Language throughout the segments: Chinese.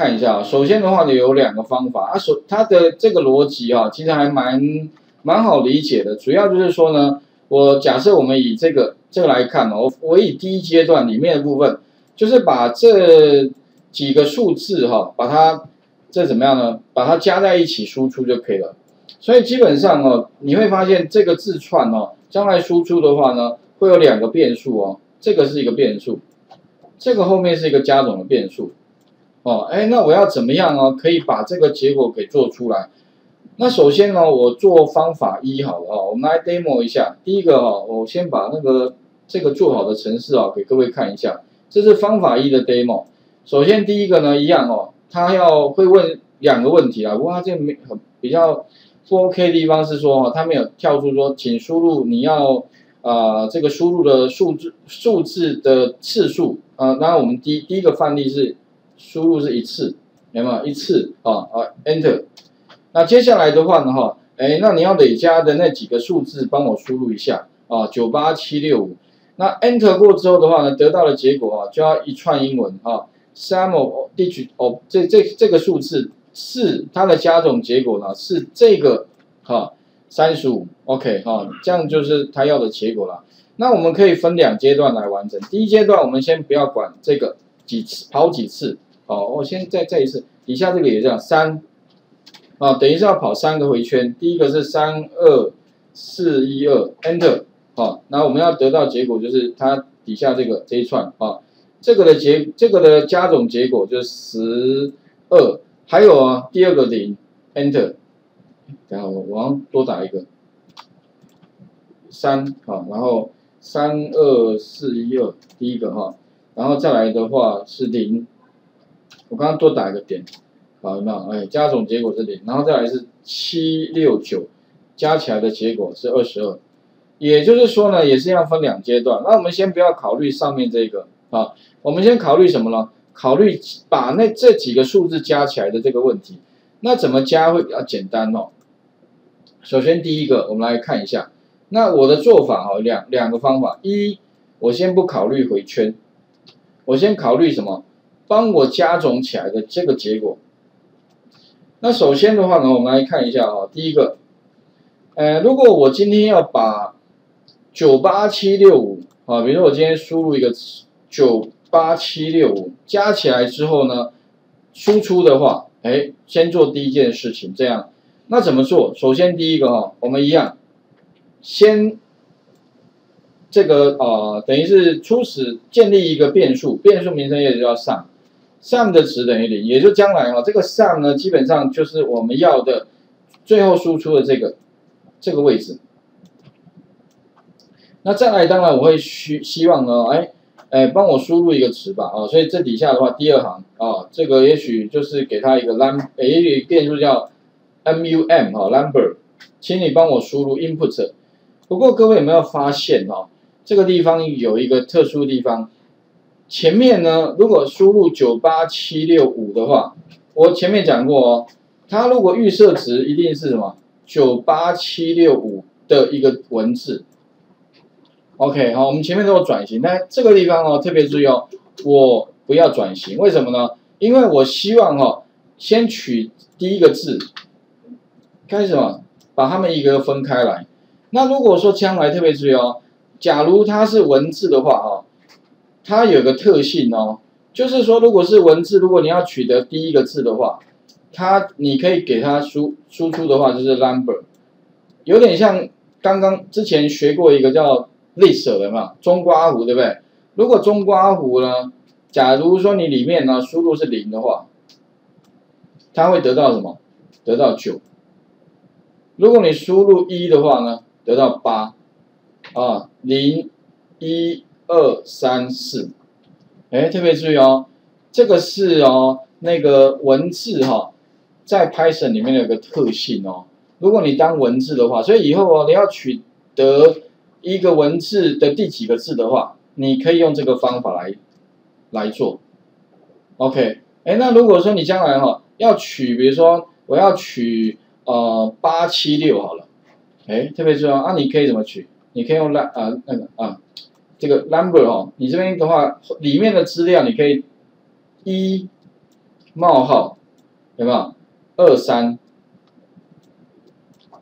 看一下啊，首先的话呢，有两个方法啊，首它的这个逻辑啊，其实还蛮蛮好理解的。主要就是说呢，我假设我们以这个这个来看哦，我我以第一阶段里面的部分，就是把这几个数字哈，把它这怎么样呢？把它加在一起输出就可以了。所以基本上哦，你会发现这个字串哦，将来输出的话呢，会有两个变数哦，这个是一个变数，这个后面是一个加总的变数。哦，哎，那我要怎么样哦，可以把这个结果给做出来？那首先呢，我做方法一好了哦，我们来 demo 一下。第一个哈，我先把那个这个做好的程式啊，给各位看一下。这是方法一的 demo。首先第一个呢，一样哦，他要会问两个问题啊，不过他这没很比较不 OK 的地方是说哈，他没有跳出说，请输入你要啊这个输入的数字数字的次数啊。然我们第第一个范例是。输入是一次，有没有一次啊啊？Enter。那接下来的话呢，哈，哎，那你要累加的那几个数字帮我输入一下啊，九八七六五。那 Enter 过之后的话呢，得到的结果啊，就要一串英文啊，Sum of digit 哦，这这这个数字是它的加总结果呢，是这个哈三十五，OK 哈，这样就是它要的结果了。那我们可以分两阶段来完成。第一阶段我们先不要管这个几次跑几次。好，我先再再一次，底下这个也这样，三，啊，等于是要跑三个回圈，第一个是三二四一二，Enter，好，那我们要得到结果就是它底下这个这一串啊，这个的结这个的加总结果就是十二，还有啊，第二个零，Enter，然后我要多打一个三，好，然后三二四一二，第一个哈，然后再来的话是零。我刚刚多打一个点，好，有没有？哎，加总结果是零，然后再来是七六九，加起来的结果是二十二。也就是说呢，也是要分两阶段。那我们先不要考虑上面这个啊，我们先考虑什么呢？考虑把那这几个数字加起来的这个问题。那怎么加会比较简单哦？首先第一个，我们来看一下。那我的做法哈，两两个方法。一，我先不考虑回圈，我先考虑什么？帮我加总起来的这个结果。那首先的话呢，我们来看一下啊，第一个，呃，如果我今天要把九八七六五啊，比如说我今天输入一个九八七六五，加起来之后呢，输出的话，哎，先做第一件事情，这样，那怎么做？首先第一个哈，我们一样，先。这个啊，等于是初始建立一个变数，变数名称也就叫 sum 的值等于零，也就将来啊，这个 sum 呢，基本上就是我们要的最后输出的这个这个位置。那再来，当然我会希希望呢，哎哎，帮我输入一个词吧，啊，所以这底下的话，第二行啊，这个也许就是给它一个 num，也许变数叫 mum 哈 number，请你帮我输入 input。不过各位有没有发现哈？这个地方有一个特殊地方，前面呢，如果输入九八七六五的话，我前面讲过哦，它如果预设值一定是什么九八七六五的一个文字。OK，好，我们前面都有转型，但这个地方哦，特别注意哦，我不要转型，为什么呢？因为我希望哦，先取第一个字，开始嘛，把它们一个个分开来。那如果说将来特别注意哦。假如它是文字的话，哦，它有个特性哦，就是说，如果是文字，如果你要取得第一个字的话，它你可以给它输输出的话，就是 number，有点像刚刚之前学过一个叫 list 的嘛，中刮弧对不对？如果中刮弧呢，假如说你里面呢输入是零的话，它会得到什么？得到九。如果你输入一的话呢，得到八。啊，零一二三四，哎，特别注意哦，这个是哦，那个文字哈，在 Python 里面有个特性哦。如果你当文字的话，所以以后哦，你要取得一个文字的第几个字的话，你可以用这个方法来来做。OK，哎，那如果说你将来哈要取，比如说我要取呃八七六好了，哎，特别注意哦啊，你可以怎么取？你可以用 num 啊那个啊这个 number 哦，你这边的话里面的资料你可以一冒号，有没有？二三，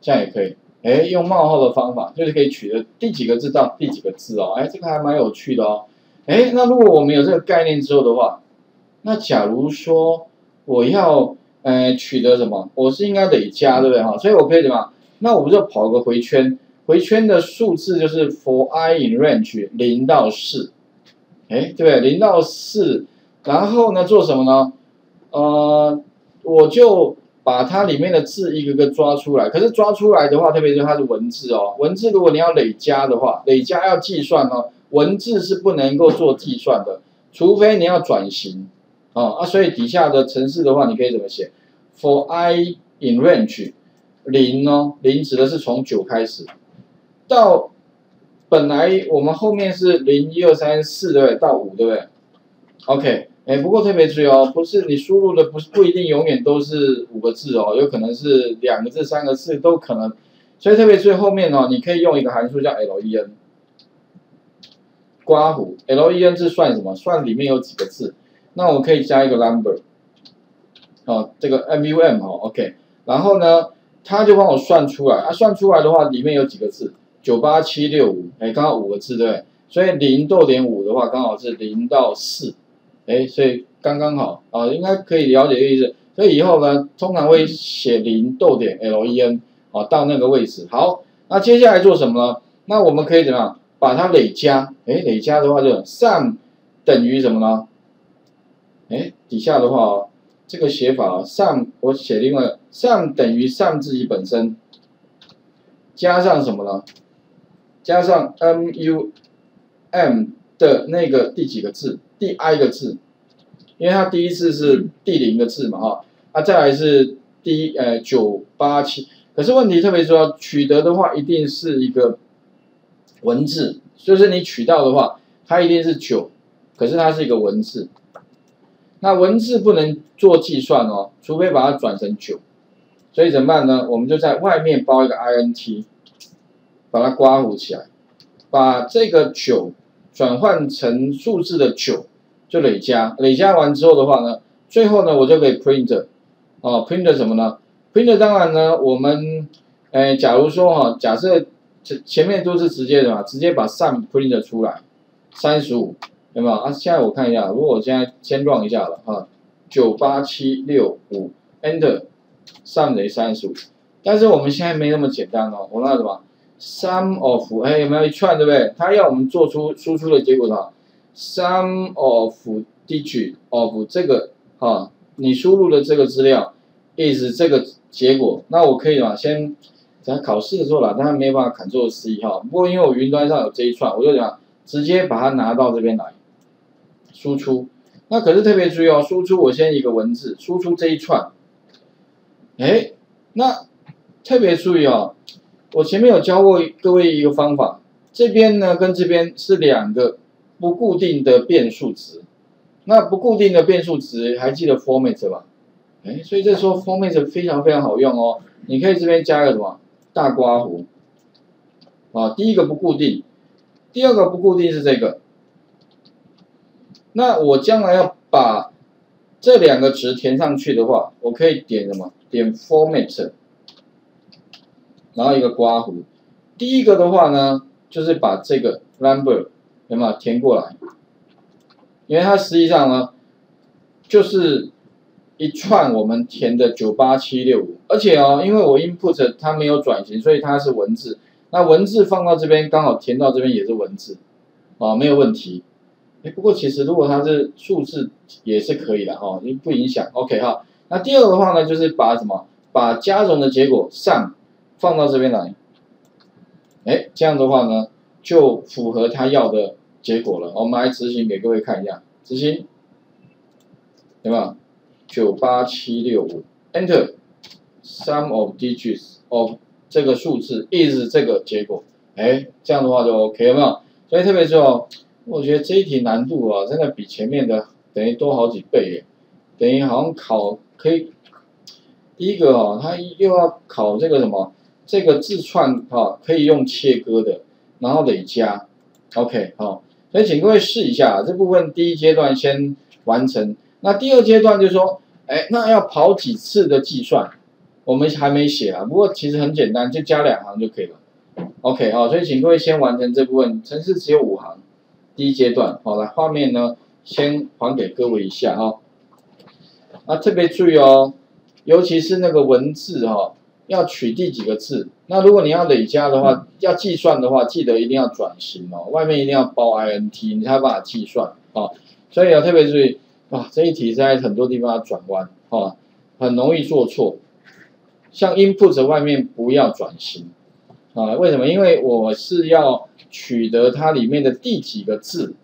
这样也可以。哎，用冒号的方法，就是可以取得第几个字到第几个字哦。哎，这个还蛮有趣的哦。哎，那如果我们有这个概念之后的话，那假如说我要呃取得什么，我是应该得加，对不对哈？所以我可以怎么？那我不就跑个回圈？回圈的数字就是 for i in range 零到四，哎，对不对？零到四，然后呢做什么呢？呃，我就把它里面的字一个个抓出来。可是抓出来的话，特别是它的文字哦，文字如果你要累加的话，累加要计算哦，文字是不能够做计算的，除非你要转型啊啊，所以底下的程式的话，你可以怎么写？for i in range 零哦，零指的是从九开始。到本来我们后面是零一二三四对不对？到五对不对？OK，哎，不过特别注意哦，不是你输入的不是不一定永远都是五个字哦，有可能是两个字、三个字都可能，所以特别注意后面哦，你可以用一个函数叫 len，刮胡 len 是算什么？算里面有几个字？那我可以加一个 number，哦，这个 mum 哦，OK，然后呢，它就帮我算出来，啊，算出来的话里面有几个字？九八七六五，哎，刚好五个字，对对？所以零逗点五的话，刚好是零到四，哎，所以刚刚好啊，应该可以了解这个意思。所以以后呢，通常会写零逗点 len，啊，到那个位置。好，那接下来做什么呢？那我们可以怎么样？把它累加，哎，累加的话就 sum 等于什么呢？哎，底下的话，哦这个写法 sum 我写另外 sum 等于 sum 自己本身，加上什么呢？加上 m u m 的那个第几个字，第 i 个字，因为它第一次是第零个字嘛，哈，啊，再来是第呃九八七，可是问题特别说取得的话，一定是一个文字，就是你取到的话，它一定是九，可是它是一个文字，那文字不能做计算哦，除非把它转成九，所以怎么办呢？我们就在外面包一个 int。把它刮弧起来，把这个九转换成数字的九，就累加，累加完之后的话呢，最后呢我就可以 print，哦，print 什么呢？print 当然呢，我们，哎，假如说哈，假设前前面都是直接的嘛，直接把 sum print 出来，三十五，有没有？啊，现在我看一下，如果我现在先乱一下了啊，九八七六五，enter，sum 等于三十五，但是我们现在没那么简单哦，我那什么？sum of 哎有没有一串对不对？它要我们做出输出的结果的 sum of digit of 这个哈，你输入的这个资料 is 这个结果，那我可以嘛先在考试的时候啦，但是没办法砍做 C 哈。不过因为我云端上有这一串，我就讲直接把它拿到这边来输出。那可是特别注意哦，输出我先一个文字，输出这一串，哎，那特别注意哦。我前面有教过各位一个方法，这边呢跟这边是两个不固定的变数值，那不固定的变数值还记得 format 吧？哎，所以这时候 format 非常非常好用哦，你可以这边加个什么大刮胡，啊，第一个不固定，第二个不固定是这个，那我将来要把这两个值填上去的话，我可以点什么？点 format。然后一个刮胡，第一个的话呢，就是把这个 number 有没有填过来？因为它实际上呢，就是一串我们填的九八七六五，而且哦，因为我 input 它没有转型，所以它是文字。那文字放到这边，刚好填到这边也是文字，哦，没有问题。哎，不过其实如果它是数字也是可以的哈，因为不影响。OK 哈，那第二个的话呢，就是把什么？把加总的结果上。放到这边来，哎，这样的话呢，就符合他要的结果了。我们来执行给各位看一下，执行，对吧？九八七六五，Enter，Sum of digits of 这个数字 is 这个结果，哎，这样的话就 OK 了，没有？所以特别是哦，我觉得这一题难度啊，真的比前面的等于多好几倍耶，等于好像考可以，第一个哦，他又要考这个什么？这个字串哈可以用切割的，然后累加，OK 好，所以请各位试一下这部分第一阶段先完成。那第二阶段就是说，哎，那要跑几次的计算？我们还没写啊，不过其实很简单，就加两行就可以了。OK 好，所以请各位先完成这部分，程式只有五行，第一阶段。好，来画面呢，先还给各位一下哈。啊，特别注意哦，尤其是那个文字哈，要取第几个字。那如果你要累加的话，要计算的话，记得一定要转型哦，外面一定要包 INT，你才有办法计算啊。所以要特别注意，哇，这一题在很多地方要转弯哦，很容易做错。像 input 外面不要转型啊？为什么？因为我是要取得它里面的第几个字，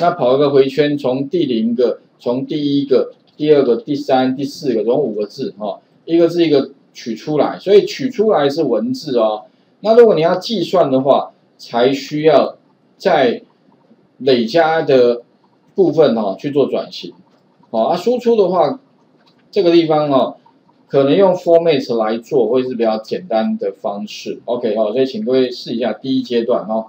那跑一个回圈，从第零个，从第一个、第二个、第三、第四个，从五个字哈，一个字一个取出来，所以取出来是文字哦。那如果你要计算的话，才需要在累加的部分哈去做转型，好啊，输出的话，这个地方哈。可能用 format 来做会是比较简单的方式，OK 哦，所以请各位试一下第一阶段哦。